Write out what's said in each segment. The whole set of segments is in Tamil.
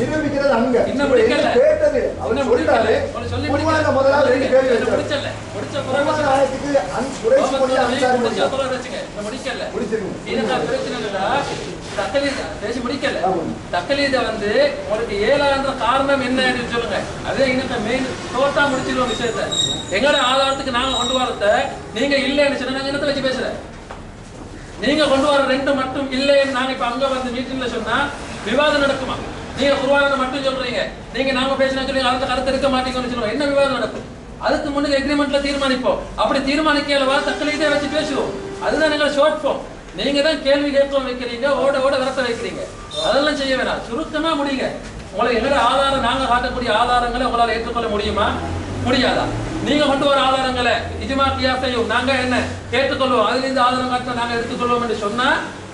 நிரூபிக்கிறது அங்க. கேட்டது. அவர் இன்னும் சொல்றாரு முடிக்கல. அவரு சொல்லி குர்ஆன்ல முடிக்கல. முதலாவது ரெண்டு இன்னும் வச்சாரு பிறகு ஆயத்துக்கு குறைசி மொழி அன்சாரி மொழி. தக்கலீத வந்து உங்களுக்கு ஏழான்ற காரணம் என்ன சொல்லுங்க. அதே இன்னும் மெயின் டோட்டா முடிச்சிருவோம் விஷயத்த. எங்களோட ஆதாரத்துக்கு நாங்க கொண்டு வரத நீங்க இல்லைன்னு சொன்னா நாங்க என்னத்த வச்சு பேசுறேன்? நீங்க கொண்டு வர ரெண்டு மட்டும் இல்லைன்னு நாங்க இப்ப அங்க வந்து மீட்டிங்ல சொன்னா விவாதம் நடக்குமா? நீங்க குருவான மட்டும் சொல்றீங்க. நீங்க நாம பேசினா சொல்லி அந்த கருத்து இருக்க மாட்டீங்கன்னு சொல்லுவோம். என்ன விவாதம் நடக்கும்? அதுக்கு முன்னுக்கு எக்ரிமெண்ட்ல தீர்மானிப்போம். அப்படி தீர்மானிக்கலவா தக்கலீதே வச்சு பேசுவோம். அதுதான் எங்களை ஷார்ட் ஃபார்ம் நீங்க தான் கேள்வி கேட்க வைக்கிறீங்க ஓட ஓட விரத்த வைக்கிறீங்க. அதெல்லாம் செய்ய வேணாம். சுருக்கமா முடியுங்க. உங்களை எங்களோட ஆதாரம் நாங்க காட்டக்கூடிய ஆதாரங்களை உங்களால் ஏற்றுக்கொள்ள முடியுமா? முடியாதா? நீங்க கொண்டு வர ஆதாரங்களை இஜ்மா கியாசையும் நாங்க என்ன ஏற்றுக்கொள்வோம் அதுல இருந்து ஆதாரம் காட்ட நாங்க எடுத்துக்கொள்வோம் என்று சொன்னா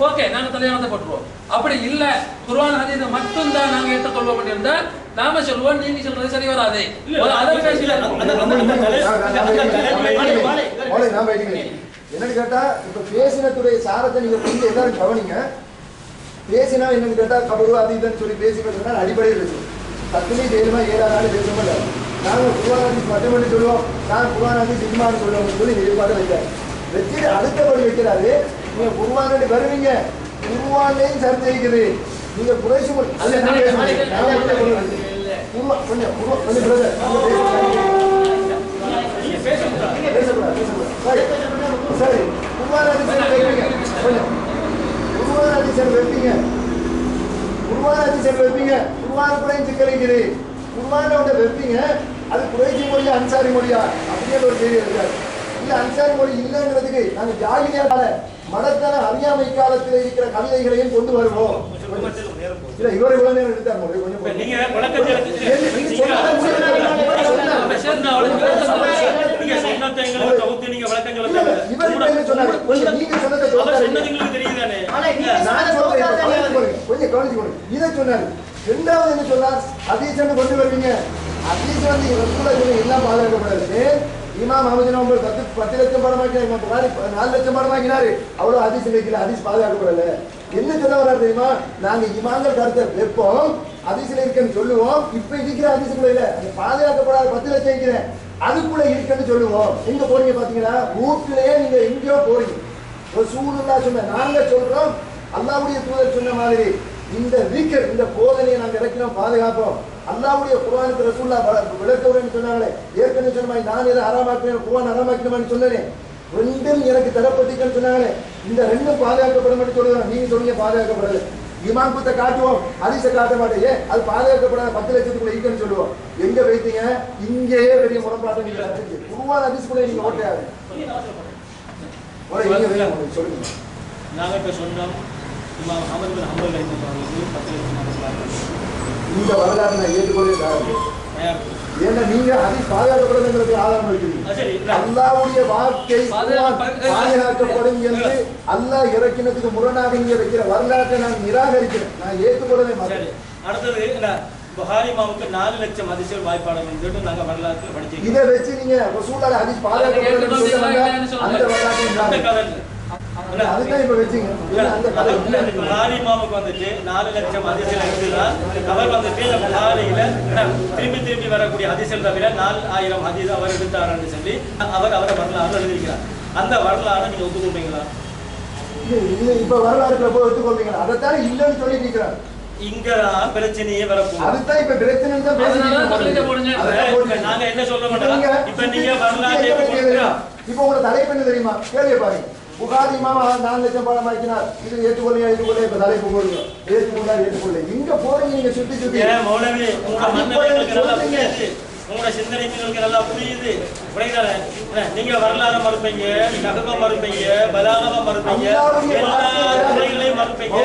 ஓகே நாங்க தலையானத்தை போட்டுருவோம். அப்படி இல்ல குர்ஆன் ஹதீஸ மட்டும் தான் நாங்க ஏற்றுக்கொள்வோம் என்று இருந்தா நாம சொல்லுவோம் நீங்க சொல்றது சரி வராது. ஒரு அதை பேசி மோளை, நான் வைக்கிறேன். என்னன்னு கேட்டா இப்ப பேசினத்துடைய சாரத்தை நீங்க கொஞ்சம் எல்லாரும் கவனிங்க. பேசினா என்னன்னு கேட்டா கபரு அது இதுன்னு சொல்லி பேசி பேசுனா அடிப்படையில் பேசுவோம் தத்துமே ஏழுமா ஏழா நாள் பேசுவோம் நாங்கள் நாங்க குருவானாதி பண்ணி சொல்லுவோம் நான் குருவானந்தி சினிமான்னு சொல்லுவோம் சொல்லி நிலைப்பாடு வைக்கிறார் வச்சுட்டு அடுத்தபடி வைக்கிறாரு நீங்க குருவானந்தி வருவீங்க குருவானையும் சர்ச்சை நீங்கள் குறைசி கொஞ்சம் கொஞ்சம் சரி, சரி. குர்ஆன் ஹதீஸை வைப்பீங்க. கொஞ்சம். குர்ஆன் வைப்பீங்க. குர்ஆன் ஹதீஸை வைப்பீங்க. குர்ஆன் குறைஞ்சு கிடைக்குது. குர்ஆனை விட வைப்பீங்க. அன்சாரி மொழியா? அப்படிங்கிற ஒரு கேள்வி இருக்காது இல்ல அன்சாரி மொழி இல்லைங்கிறதுக்கு நாங்க ஜாகிலியா கால மடத்தன அறியாமை காலத்தில் இருக்கிற கவிதைகளையும் கொண்டு வருவோம். இல்ல இவர் இவ்வளவு நேரம் எடுத்தார் மொழி கொஞ்சம் கவனிச்சு. இதை சொன்னாரு. ரெண்டாவது என்ன சொன்னார்? ஹதீஸ்ன்னு கொண்டு வருவீங்க. ஹதீஸ் வந்து ரசூலுல்லாஹ் சொன்ன எல்லாம் பாதுகாக்கப்படாது. இமாம் அஹமது நம்பர் பத்து பத்து லட்சம் படம் இமாம் புகாரி நாலு லட்சம் படம் படமாக்கினாரு அவ்வளவு ஹதீஸ் வைக்கல ஹதீஸ் பாதுகாக்கப்படல. என்ன சொல்ல வர்றாரு தெரியுமா? நாங்க இமாங்கள் கருத்தை வைப்போம் ஹதீஸ்ல இருக்குன்னு சொல்லுவோம். இப்ப இருக்கிற ஹதீஸுக்குள்ள இல்ல. அந்த பாதுகாக்கப்படாத பத்து லட்சம் இருக்கிறேன் அதுக்குள்ள இருக்குன்னு சொல்லுவோம். எங்க போறீங்க பாத்தீங்கன்னா ஊட்டிலேயே நீங்க எங்கேயோ போறீங்க. ரசூலுல்லாஹ் சொன்ன நாங்க சொல்றோம் அல்லாவுடைய தூதர் சொன்ன மாதிரி. இந்த வீக்கர் இந்த போதனையை நாங்க இறக்கிறோம் பாதுகாப்போம். அல்லாஹ்வுடைய குர்ஆனுக்கு ரசூலுல்லாஹ் வ- விளக்கவுரைன்னு சொன்னாங்களே ஏற்கனவே சொன்ன நான் இதை ஹராமாக்குறேன் குர்ஆன் ஹராமாக்கணும்னு சொன்னேன். ரெண்டும் எனக்கு தரப்பட்டுக்கன்னு சொன்னாங்களே இந்த ரெண்டும் பாதுகாக்கப்படும் சொல்லுறோம் நீங்க சொன்னீங்க பாதுகாக்கப்படாது இமாம் குத்த காட்டுவோம் ஹதீஸை காட்ட மாட்டேங்க அது பாதுகாக்கப்படாத பத்து லட்சத்துக்குள்ள இருக்குன்னு சொல்லுவோம். எங்க வைத்தீங்க? இங்கேயே பெரிய முரண்பாட்டம் குர்ஆன் ஹதீஸ்க்குள்ள நீங்க ஓட்டையாது சொல்லுங்க. நாங்க இப்ப சொன்னோம் இமாம் அஹமது பின் ஹம்பல் ரஹிமஹுல்லாஹ் பத்து லட்சம் மடங்கு இந்த வரலாறு நான் ஏற்றுக்கொள்ளவே ஏன்னா நீங்க ஆதாரம் அது சரி இல்ல. அல்லாஹ்வுடைய வாக்கை பாதுகாக்க- பாதுகாக்கப்படும் என்று அல்லாஹ் இறக்கினதுக்கு முரணாக நீங்க வைக்கிற வரலாற்றை நான் நிராகரிக்கிறேன். நான் ஏற்றுக்கொள்ளவே மாட்டேன். அடுத்தது புகாரி மாவுக்கு நாலு லட்சம் அதிசயம் வாய்ப்பாளர் வந்துட்டு நாங்க வரலாற்று படிச்சிருக்கோம். இதை வச்சு நீங்க ரசூலுல்லாஹ் ஹதீஸ் பாதுகாக்கப்படுதுன்னு சொல்றாங்க அந்த வரலாற்றை மாவுக்கு வந்துட்டு நாலு லட்சம் அதிசயம் இருக்குதா அவர் வந்துட்டு புகாரியில என்ன, திரும்பி திரும்பி வரக்கூடிய அதிசயம் தவிர நாலு ஆயிரம் அதிசயம் அவர் எடுத்தாருன்னு சொல்லி அவர் அவரை வரலாறு எழுதியிருக்கிறார். அந்த வரலாறு நீங்க ஒத்துக்கொண்டீங்களா? இப்ப வரலாறுல போய் ஒத்துக்கொள்வீங்க அதைத்தான் இல்லைன்னு சொல்லி நிக்கிறாங்க இங்கதான் பிரச்சனையே வரப்போகுது. அதுதான் இப்ப பிரச்சனை தான். நாங்க என்ன சொல்ல மாட்டோம்? இப்ப நீங்க வரலாறு? இப்ப உங்களோட தலைப்பு என்ன தெரியுமா? கேள்வியை பாருங்க. புகாரி இமாமா நாலு லட்சம் பணம் ஆக்கினார் இது ஏற்றுக்கொள்ளையா ஏற்றுக்கொள்ள இப்ப தலைப்பு போடுங்க. ஏற்றுக்கொள்ளா ஏற்றுக்கொள்ள. இங்க போறீங்க நீங்க சுத்தி சுத்தி. சொல்றீங்க. உங்களோட சிந்தனை எங்களுக்கு நல்லா புரியுது. என்ன, நீங்க வரலாறு மறுப்பீங்க நககம் மறுப்பீங்க பலாகமா மறுப்பீங்க எல்லா துறைகளையும் மறுப்பீங்க.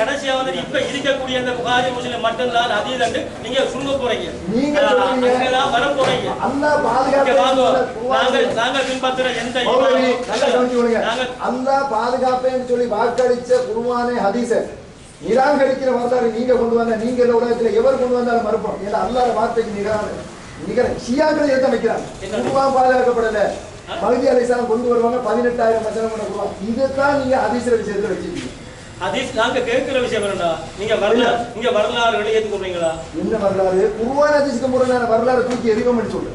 கடைசியா வந்து இப்ப இருக்கக்கூடிய அந்த புகாரி முஸ்லிம் மட்டும்தான் அதீதண்டு நீங்க சுருங்க போறீங்க. நீங்க. அங்கதான் வர போறீங்க. நாங்கள் நாங்கள் பின்பற்றுற எந்த. நாங்கள் அல்லாஹ் பாதுகாப்பேன்னு சொல்லி வாக்களிச்ச குருவானே ஹதீஸ நிராகரிக்கிற வரலாறு நீங்க கொண்டு வந்த நீங்க உலகத்துல எவர் கொண்டு வந்தாலும் மறுப்போம். ஏன்னா அல்லாஹ் வார்த்தைக்கு நிகரான நிகர ஷியாக்கள் எதை வைக்கிறாங்க? குருவான் பாதுகாக்கப்படல. மகதி அலைசாலம் கொண்டு வருவாங்க பதினெட்டாயிரம் வசனம் கொண்ட குருவான் இதைத்தான் நீங்க ஹதீஸ்ல விஷயத்துல வச்சிருக்கீங்க. ஹதீஸ் நாங்க கேட்கிற விஷயம் என்னடா நீங்க வரலாறு நீங்க வரலாறுகளை ஏத்துக்கொள்றீங்களா என்ன வரலாறு? குருவான முரணான வரலாறு தூக்கி எறிவோம்னு சொல்லு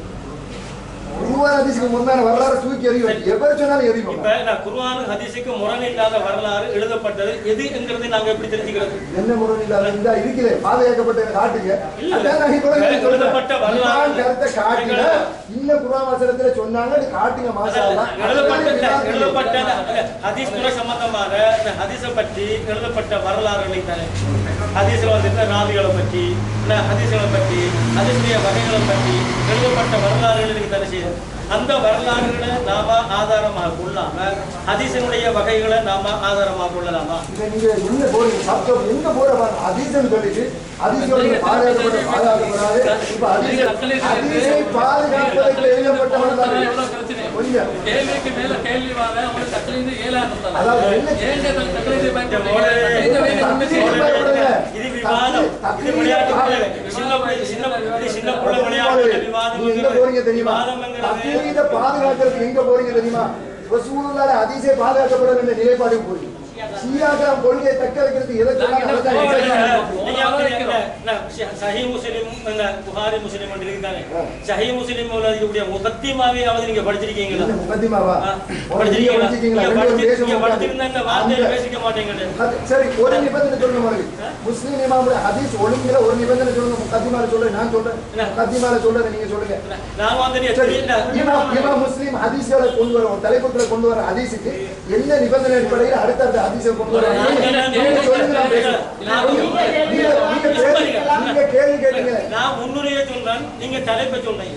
குருவான அதிசுக்கு முரணான வரலாறு தூக்கி எறிவோம் எவர் சொன்னாலும் எறிவோம். இப்ப நான் குர்ஆன் ஹதீஸுக்கு முரண் இல்லாத வரலாறு எழுதப்பட்டது. எது என்கிறது நாங்க எப்படி தெரிஞ்சுக்கிறது? என்ன முரண் இல்லாத இந்த இருக்குது பாதுகாக்கப்பட்ட காட்டுங்க. எழுதப்பட்ட வரலாறு. கருத்தை காட்டுங்க இன்னும் குர்ஆன் வசனத்துல சொன்னாங்க காட்டுங்க அல்லாஹ். எழுதப்பட்ட எழுதப்பட்ட. ஹதீஸ் துறை சம்பந்தமான இந்த ஹதீஸை பற்றி எழுதப்பட்ட வரலாறுகளை தானே ஹதீஸ்ல வந்து ராவிகளை பற்றி ஹதீஸ்களை பற்றி ஹதீஸுடைய வகைகளை பற்றி எழுதப்பட்ட வரலாறுகளை நீங்க தானே செய்யுது அந்த வரலாறுகளை நாம ஆதாரமாக கொள்ளாம ஹதீஸினுடைய வகைகளை நாம ஆதாரமாக கொள்ளலாமா? நீங்க எங்க போறீங்க? எங்க போற சொல்லிட்டு பாதுகாக்கப்படாது இப்ப பாதுகாப்பதற்கு எழுதப்பட்ட வரலாறு கேள்விக்கு மேல கேள்வி வாங்க அதாவது என்ன ஏங்க தக்லீது மோளே, பயன்படுத்துறீங்க? இது விவாதம். இது விளையாட்டு. சின்ன சின்ன சின்ன பிள்ளை விளையாட்டு விவாதம் நீங்க எங்க போறீங்க தெரியுமா? விவாதம்ங்கிறது தக்லீத பாதுகாக்கிறதுக்கு எங்க போறீங்க தெரியுமா? ரசூலுல்லாஹ் அதிசய பாதுகாக்கப்பட வேண்டிய நிலைப்பாடு போறீங்க. ஷியாக்கள் கொள்கையை தக்க ஷ- சஹீ முஸ்லிம் என்ன, புகாரி முஸ்லிம் இருக்குதானே சஹீ முஸ்லிம் இருக்கக்கூடிய முகத்திமாவையாவது நீங்க படிச்சிருக்கீங்களா? முகத்திமாவா? படிச்சிருக்கீங்களா? படிச்சிருக்கீங்களா? நீங்க ரெண்டு படிச்சு- பேரும் நீங்க பேச படிச்சிருந்தா இந்த வார்த்தையை பேசிக்க மாட்டீங்களே அது சரி ஒரு நிபந்தனை சொல்லுங்க மாதிரி முஸ்லீம் இமாமுடைய ஹதீஸ் ஒழுங்குல ஒரு நிபந்தனை சொல்லுங்க. முகத்திமால சொல்றேன் நான் சொல்றேன்? முகத்திமால சொல்றேன் நீங்க சொல்லுங்க. நான் வந்து நீ சரி தெரியல இமாம் இமாம் முஸ்லீம் ஹதீஸ்களை கொண்டு வர ஒரு தலைப்புகளை கொண்டு வர ஹதீஸுக்கு என்ன நிபந்தனை அடிப்படையில் அடுத்தடுத்த ஹதீஸை கொண்டு வர நீங்க சொல்லுங்க நான் முன்னுரையை சொன்னேன் நீங்க தலைப்பை சொன்னீங்க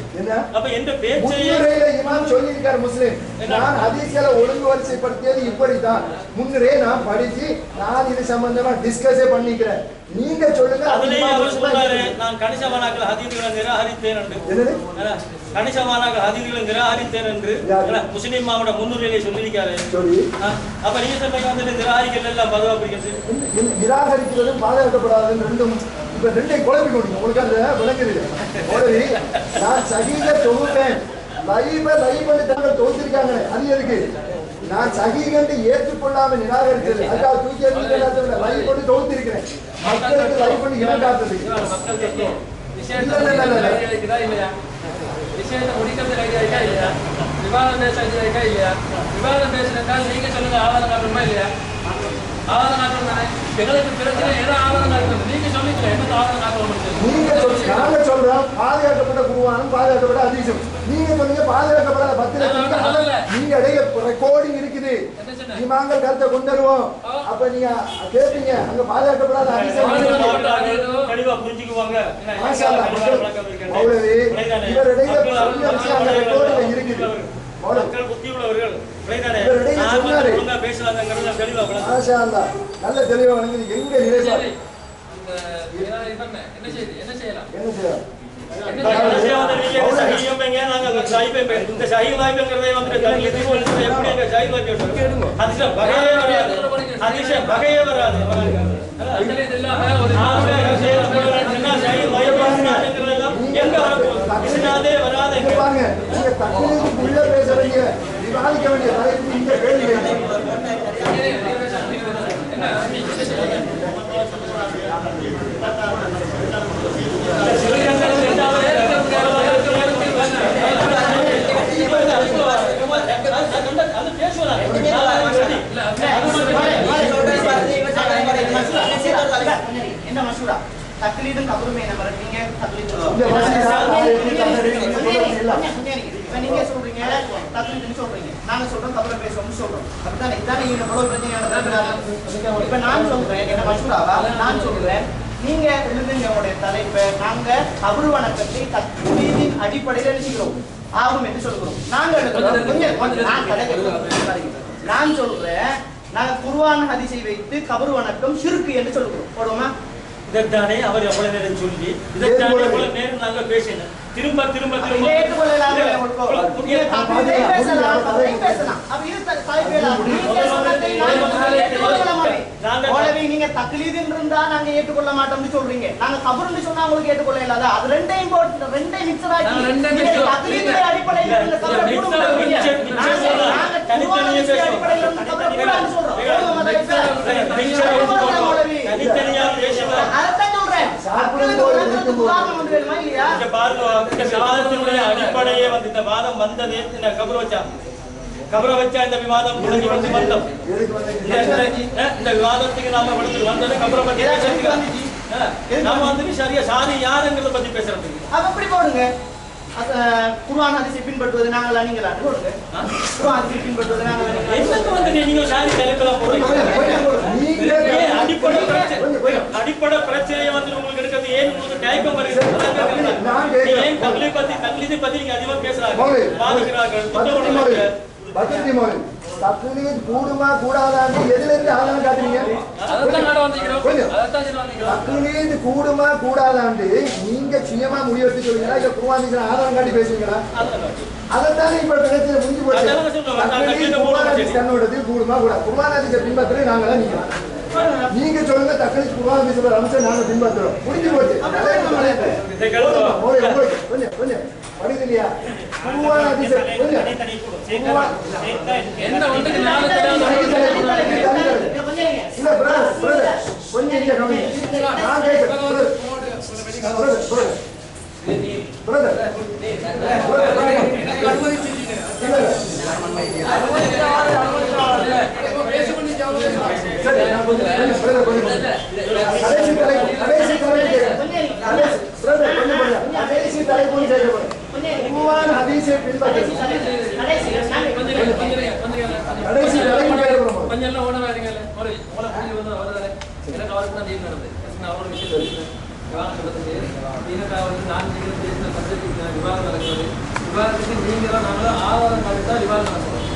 அப்ப எந்த பேச்சையே முன்னுரையில இமாம் சொல்லியிருக்கார் முஸ்லிம். நான் ஹதீஸ்களை ஒழுங்கு வரிசைப்படுத்தியது இப்படித்தான். முன்னுரையை நான் படிச்சு நான் இது சம்பந்தமா டிஸ்கஸே பண்ணிக்கிறேன். நீங்க சொல்லுங்க அது அதுலயே அவர் சொன்னாரு நான் கணிசமானாக்கள் ஹதீதுகளை நிராகரித்தேன் என்று? கணிசமானாக்கள் ஹதீதுகளை நிராகரித்தேன் என்று. யாரு? என்ன? முஸ்லிம் மாவோட முன்னுரையிலே சொல்லியிருக்காரு. அப்ப நீங்க சொல்றீங்க வந்து நிராகரிக்கல எல்லாம் பாதுகாக்கப்படாததும் ரெண்டும் இப்ப ரெண்டையும் குழப்பி கொடுங்க. உங்களுக்கு அந்த விளங்குது உடனே நான் சகித தொகுப்பேன். லைவ லைவ் தாங்கள் தொகுத்திருக்காங்க. அது எதுக்கு? நான் சகிகண்டு ஏற்றுக்கொள்ளாம நிராகரிக்கிறது அதுக்காக தூக்கி எறிஞ்சு லைவ் பண்ணி தொகுத்திருக்கிறேன். மக்களுக்கு லைவ் பண்ணி காட்டுறது மக்களுக்கு விஷயத்தை. முடிக்கிறது இல்லையா? விவாதம் பேச ஐடியா இருக்கா இல்லையா? விவாதம் பேசுறதுக்காக நீங்க சொல்லுங்க ஆதாரம் இல்லையா? ஆதாரம் காட்டணும் தானே எங்களுக்கு பிரச்சனை ஏதோ ஆதாரம் காட்டணும் நீங்க சொல்லிக்கல என்ன ஆதாரம் காட்டணும் நீங்க சொல்லி நாங்க சொல்றோம் பாதுகாக்கப்பட்ட குருவானும் பாதுகாக்கப்பட்ட அதிசயம் நீங்க சொன்னீங்க பாதுகாக்கப்படாத பத்து லட்சம் நான் சொல்லல. நீங்க இடையே ரெக்கார்டிங் இருக்குது? இமாங்கள் கருத்தை கொண்டு வருவோம் அப்ப நீங்க கேட்பீங்க அங்க பாதுகாக்கப்படாத? இவரிடையே இருக்குது. மக்கள் புத்தி உள்ளவர்கள் நல்ல தெளிவா எங்க நிலைப்பாடு என்ன செய்யலாம்? என்ன செய்யலாம்? இந்த வந்து எப்படி வகையே வகையே எங்க வராது இங்க வேண்டிய தலைப்பு இங்க கேள்வி கேட்கணும். அது பேசுவாங்க. நான் சரி. என்ன மசூரா தக்லீதும் கபருமே நம்ம நீங்க தக்லீது இந்த மசூரா, நான் எப்படி தக்லீது நீங்க சொல்றது இல்ல. இப்ப நீங்க சொல்றீங்க தக்லீதுன்னு சொல்றீங்க நாங்க சொல்றோம் கபர பேசுறோம்னு சொல்றோம் அப்படிதான் இதானே நீங்க எவ்வளவு பிரச்சனையான இப்ப நான் சொல்றேன் என்ன மசூராவா நான் சொல்றேன். நீங்க எழுதுங்க உங்களுடைய தலைப்பை. நாங்க கபரு வணக்கத்தை தக்லீதின் அடிப்படையில் எழுதிக்கிறோம் ஆகும் என்று சொல்கிறோம். நாங்க எழுதுறோம் கொஞ்சம் கொஞ்சம் நான் சொல்றேன் நாங்க குர்ஆன் ஹதீஸை வைத்து கபர் வணக்கம் ஷிர்க் என்று சொல்கிறோம். போடுவோமா? இதைத்தானே அவர் எவ்வளவு நேரம் சொல்லி இதைத்தானே எவ்வளவு நேரம் நாங்க பேசினோம் திரும்ப திரும்ப அப்ப திரும்ப தக்லீதுன்னு இருந்தா நாங்க ஏற்றுக்கொள்ள மாட்டோம்னு சொல்றீங்க. நாங்க கபருன்னு சொன்னா உங்களுக்கு ஏற்றுக்கொள்ள இல்லாத அது ரெண்டையும் போட்டு ரெண்டையும் நீங்க mix- தக்லீதுடைய அடிப்படையில கபரை நாங்க- தனித்தனியா இருந்து கபரை சொல்றோம். தனித்தனியா சொல்றேன். ஒரு உதாரணம் வேணுமா இல்லையா? பாருங்க அடிப்படையே வந்து இந்த வாதம் வந்தது. இந்த கபர வச்சா கபர வச்சா இந்த விவாதம் தொடங்கி வந்து வந்தோம் இந்த- விவாதத்துக்கு நாம வந்து வந்தது கபர பத்தி நாம வந்து சரியா சாதி யாருங்கிறத பத்தி பேசுறதுக்கு அப்ப எப்படி போடுங்க. அது, குர்ஆன் ஹதீஸை பின்பற்றுவது நாங்களா நீங்களா போடுங்க. குர்ஆன் ஹதீஸை பின்பற்றுவது நாங்களா நீங்களா என்னக்கு வந்து நீங்க சாதி தலைக்கலாம் ஏன் அடிப்படை பிரச்சனை? அடிப்படை பிரச்சனையை வந்து உங்களுக்கு எடுக்கிறது ஏன் உங்களுக்கு தயக்கம் ஏன் பத்தி தக்லீதை பத்தி நீங்க அதிகமா பேசுறாங்க? மௌலி, பக்கத்து மௌலி. தக்லீத் கூடுமா கூடாதான்னு எதுல இருந்து ஆதாரம் காட்டுறீங்க? தக்லீத் கூடுமா கூடாதாண்டு நீங்க சுயமா முடிவெடுத்து சொல்றீங்களா இல்ல குருவானிக்கிற ஆதாரம் காட்டி பேசுவீங்களா? அதைத்தானே இப்ப பிரச்சனை முடிஞ்சு போச்சு. தக்லீத் கூடுமா கூடாது? குர்ஆன் பின்பற்ற நீங்க நீங்க சொல்லுங்க தக்லீத் குர்ஆன் ஹதீஸ் அம்சம் நாங்க பின்பற்றுறோம். முடிஞ்சு போச்சு. கொஞ்சம் கொஞ்சம். படிக்குது இல்லையா கடைசி தலைப்பு கடைசி தலைப்பு கடைசி தலைப்பு குர்ஆன் ஹதீஸை பின்பற்றுங்க கடைசி தலைப்பு கேட்கிறோம். கொஞ்சம் எல்லாம் ஓட வேறீங்கல்ல ஒரு உங்களை புரிஞ்சு வந்து வருதாரு எனக்கு அவருக்கு தான் டீல் நடந்தது. அவரோட விஷயம் விவாதம் நடந்தது. எனக்கு வந்து நான் நீங்கள் பேசின சப்ஜெக்ட் விவாதம் நடக்கிறது. விவாதத்துக்கு நீங்களும் நாங்களும் ஆதாரம் காட்டி தான் விவாதம் நடத்துறோம்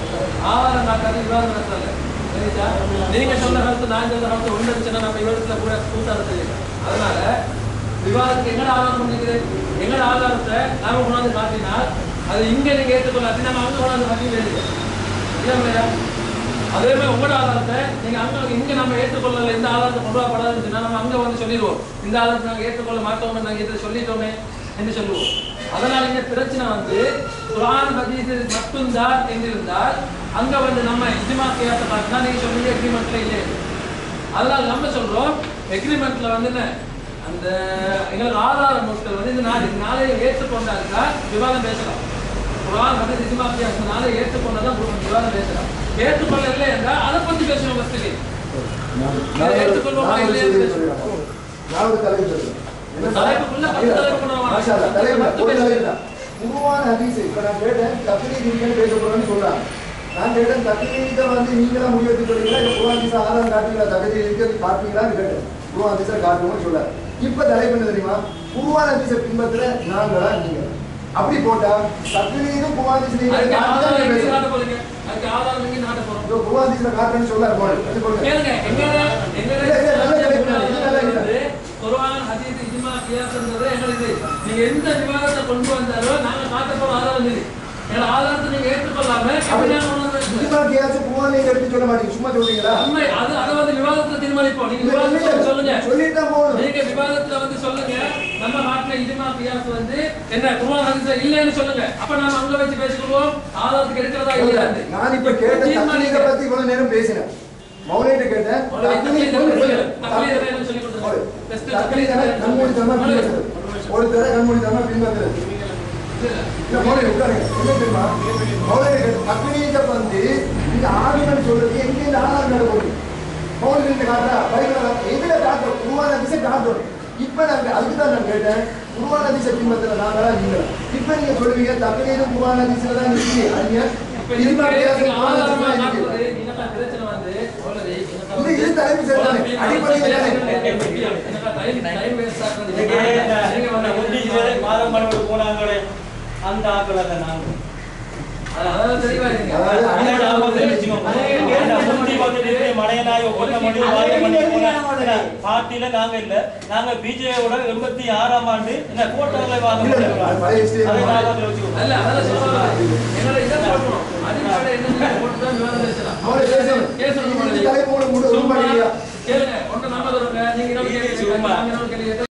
ஆதாரம் காட்டாது விவாதம் நடத்தல. சரிங்களா நீங்க சொன்ன கருத்து நான் சொன்ன கருத்து ஒன்று இருந்துச்சுன்னா நம்ம விவாதத்துல கூட தெரியும். அதனால விவாதத்துக்கு எங்கட ஆதாரம் பண்ணிக்கிறது எங்கட ஆதாரத்தை நாம கொண்டாந்து காட்டினால் அது இங்க நீங்க ஏற்றுக்கொள்ளாது நம்ம அங்க கொண்டாந்து காட்டி வேண்டியது இல்லையா அதே மாதிரி உங்களோட ஆதாரத்தை நீங்க அங்க இங்க நம்ம ஏற்றுக்கொள்ளல இந்த ஆதாரத்தை கொண்டு வரப்படாதுன்னு சொன்னா நம்ம அங்க வந்து சொல்லிடுவோம். இந்த ஆதாரத்தை நாங்க ஏற்றுக்கொள்ள மாட்டோம் நாங்க இதை சொல்லிட்டோமே என்று சொல்லுவோம். அதனால இங்க பிரச்சனை வந்து குரான் பதிவு மட்டும்தான் என்றிருந்தால் அங்க வந்து நம்ம இஜ்மா கேட்ட பார்த்தா நீங்க சொல்லுங்க எக்ரிமெண்ட்ல இல்லை அதனால நம்ம சொல்றோம் எக்ரிமெண்ட்ல வந்து என்ன? அந்த எங்களுக்கு ஆதார நோட்கள் வந்து இந்த நாளை நாளையை ஏற்றுக்கொண்டாருக்கா விவாதம் பேசலாம். குரான் வந்து நிஜமா பேசினால ஏற்றுக்கொண்டதான் விவாதம் பேசலாம். ஏற்றுக்கொள்ள இல்லை என்றால் அதை பத்தி பேசணும் ஃபர்ஸ்ட் நான் ஏற்றுக்கொள்வோமா இல்லையா தலைப்புக்குள்ள பத்து தலைப்பு தான். குர்ஆன் ஹதீஸ் இப்ப நான் கேட்டேன் தக்லீத் நீங்க பேச போறேன்னு சொல்றாங்க நான் கேட்டேன் தக்லீத வந்து நீங்களா முடிவெடுத்து சொல்றீங்களா இல்ல குர்ஆன் ஹதீஸ் ஆதாரம் காட்டுங்களா தக்லீத் இருக்கிறது காட்டுவீங்களான்னு கேட்டேன். குர்ஆன் ஹதீஸை காட்டுவோம்னு சொல்றாரு இப்ப தலைப்பு என்ன தெரியுமா? குர்ஆன் ஹதீஸை பின்பற்ற நாங்களா நீங்க. அப்படி போட்டா நாட்ட போறோம் இதோ குர்ஆன் ஹதீஸ்ல காட்டுறேன்னு சொல்லாரு இல்ல, இல்ல, நீங்க எந்த விவாதத்தை கொண்டு வந்தாலும் நாங்க காட்ட போற ஆதாரம் இது. எங்க ஆதாரத்தை நீங்க ஏற்றுக்கொள்ளாம குர்ஆன் நீங்க எடுத்து சொல்ல மாட்டீங்க சும்மா சொல்றீங்களா? உண்மை அது அதை வந்து விவாதத்துல தீர்மானிப்போம். நீங்க விவாதத்துல சொல்லுங்க. சொல்லிட்டா போதும். நீங்க விவாதத்துல வந்து சொல்லுங்க. நம்ம நாட்டுல இஜ்மா கியாஸ் வந்து என்ன குர்ஆன் ஹதீஸ் இல்லைன்னு சொல்லுங்க. அப்ப நாம அங்க வச்சு பேசிக்குவோம் ஆதாரத்துக்கு எடுக்கிறதா இல்லையா? நான் இப்ப கேட்ட தக்லீத பத்தி இவ்வளவு நேரம் பேசினேன். மௌலிட்ட கேட்டேன். தக்லீத் கொஞ்சம் கொஞ்சம். தக்லீதனை கண்மூடித்தனமா பின்பற்றுறது. ஒருத்தரை கண்மூடித்தனமா பின்பற்றுறது. இல்ல, மௌலவி உட்காருங்க. என்ன தெரியுமா? கேட்ட தக்லீத வந்து இந்த ஆர்குமெண்ட் சொல்றது எங்க இந்த போடுது மௌலவி இந்த காட்டா பைபிள் எதுல காட்டுறோம் குருவான திசை காட்டுறோம் இப்ப நான் அதுக்கு தான் நான் கேட்டேன் குருவான திசை பின்பற்றுற நாங்களா நீங்களா இப்ப நீங்க சொல்லுவீங்க தக்லீதும் குருவான திசையில தான் இருக்கு அதுங்க திரும்ப பேசுறது குர்ஆன் ஹதீஸ்ல இருக்கு. இது இது தலைப்பு சரிதானே அடிப்படையில் போனாங்களே அந்த ஆக்கள் அதை நாங்கள் பார்ட்டில நாங்க இல்ல. நாங்க பிஜேயோட எண்பத்தி ஆறாம் ஆண்டு இந்த கோட்டாங்களை வாங்க கேளுங்க. ஒன்று நம்ம சொல்லுங்க நீங்க